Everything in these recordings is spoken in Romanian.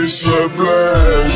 Vrei să pleci,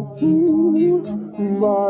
Ooh, my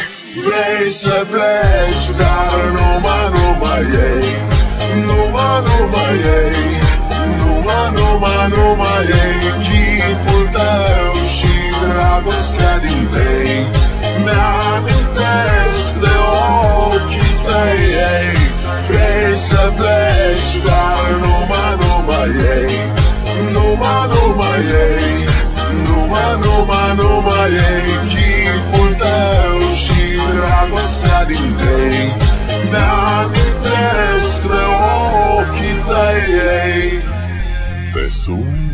Vrei să pleci, dar numai, numai ei. Numai, numai ei. Numai, numai, numai ei. Chipul tău și dragostea din tei Mi-amintesc de ochii tăi ei. Vrei să pleci, dar numai, numai ei. Numai, numai ei. Numai, numai, numai ei. Chipul tău și dragostea din tei Mi-amintesc de ochii tăi ei Te sun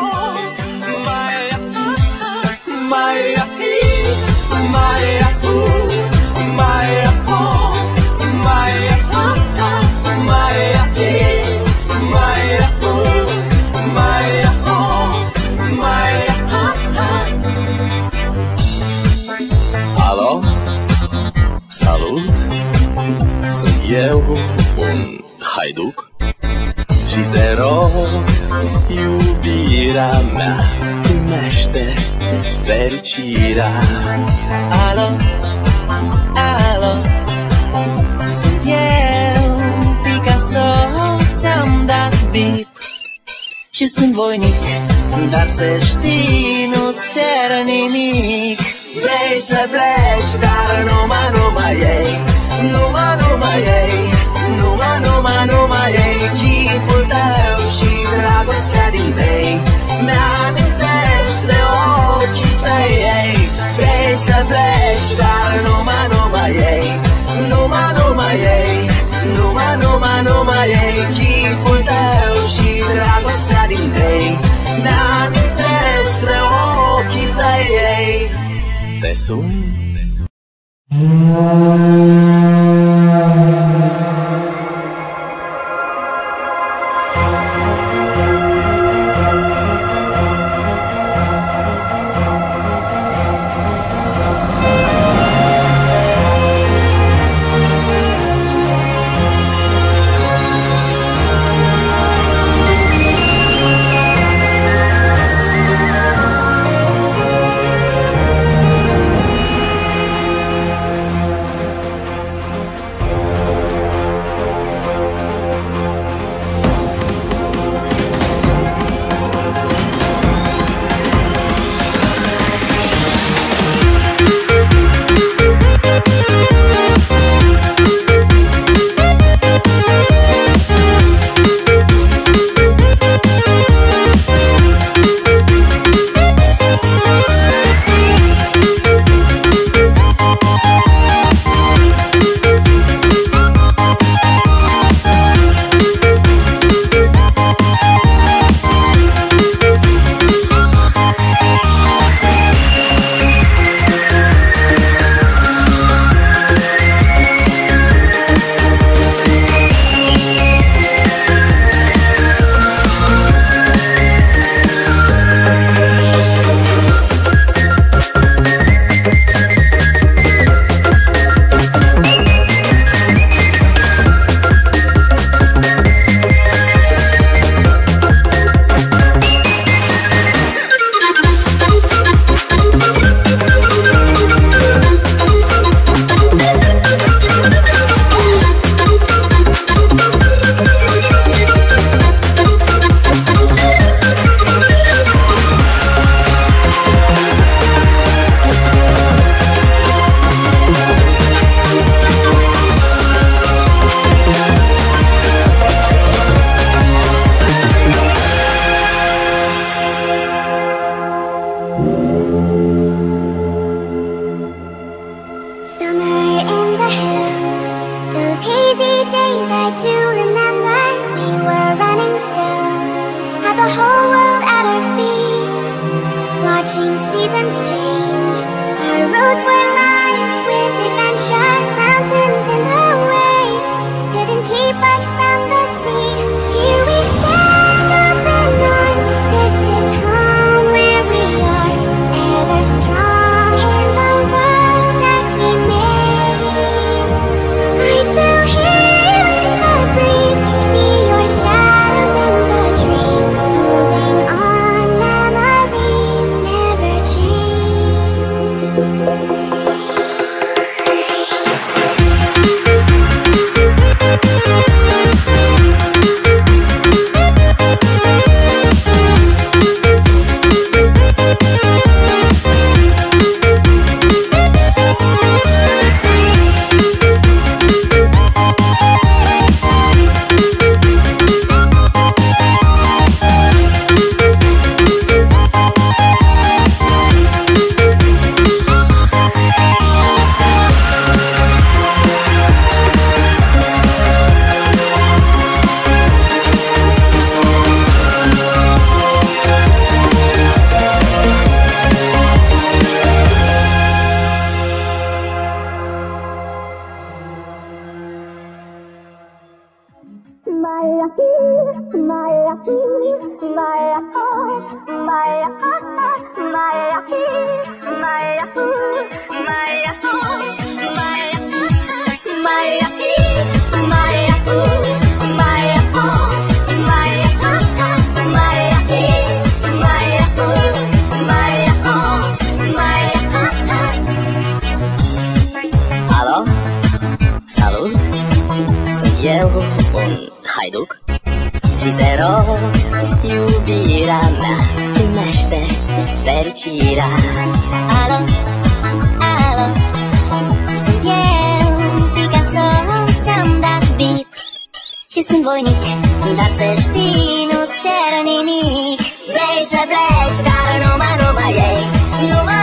Oh. Iubirea mea Primește fericirea. Alo, alo Sunt eu, Picasso Ți-am dat bip Și sunt voinic Dar să știi, nu-ți cer nimic. Vrei să pleci, dar numai, numai ei. Numai, numai ei. Numai, numai, numai ei. Chipul tău și dragostea din tei Mi-amintesc de ochii tăi ei. Vrei să pleci, dar numai, numai ei. Numai, numai ei. Numai, numai, numai ei. Chipul tău și dragostea din tei Mi-amintesc de ochii tăi ei. Te sun? at our feet, watching seasons change, our roads were. Maya, Maya, Maya, Maya, Maya, Maya, Și te rog, iubirea mea Primește fericirea. Alo, alo Sunt eu, Picasso Ți-am dat bip Și sunt voinic Dar să știi, nu-ți cer nimic. Vrei să pleci, dar numai, numai ei Numai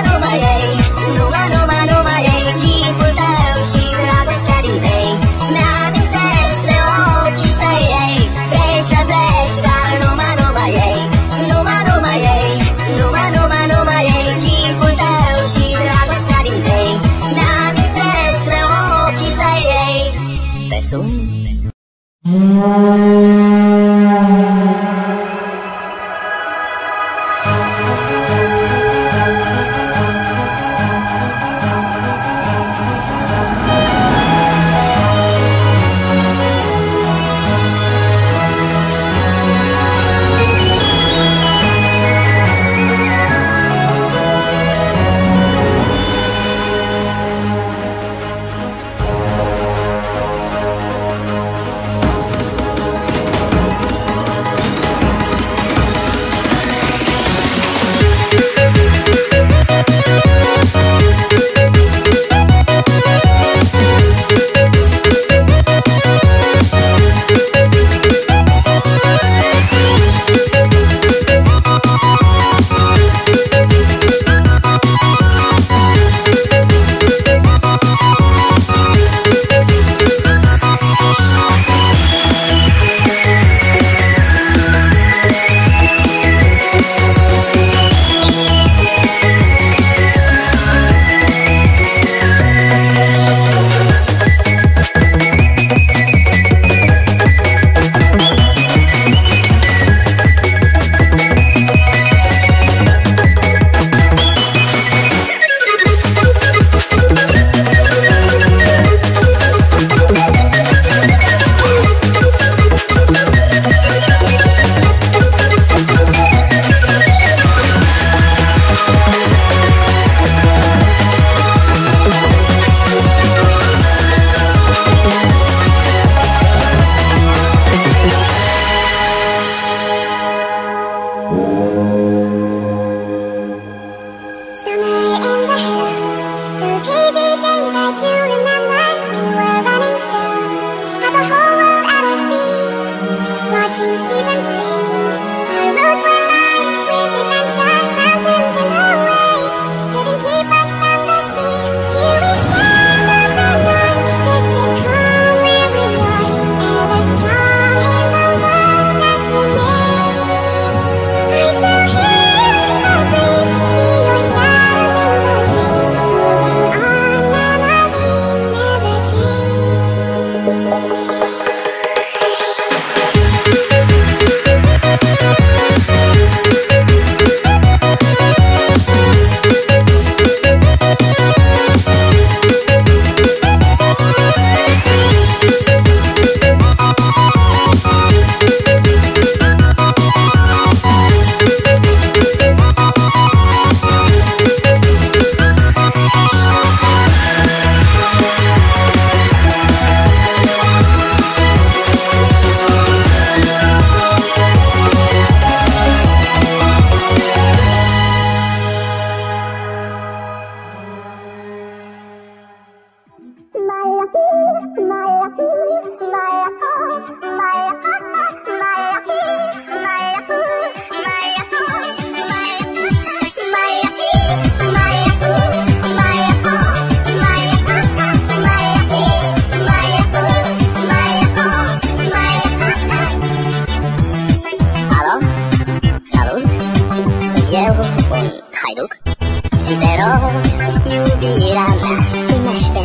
iubirea mea Cunoaște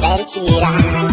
fericirea.